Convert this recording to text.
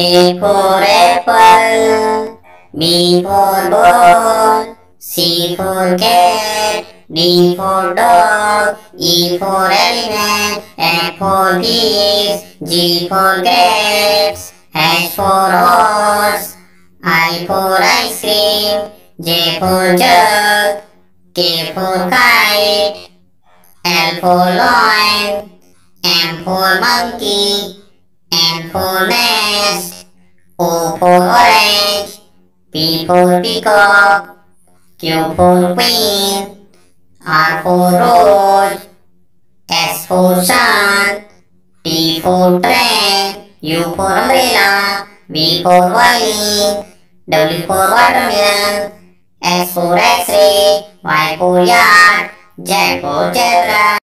A for apple, B for ball, C for cat, D for dog, E for elephant, F for fish, G for grapes, H for horse, I for ice cream, J for jug, K for kite, L for lion, M for monkey, N for nest, O for orange, P for peacock, Q for queen, R for rose, S for sun, T for train, U for umbrella, V for violin, W for watermelon, X for X-ray, Y for yard, Z for zebra,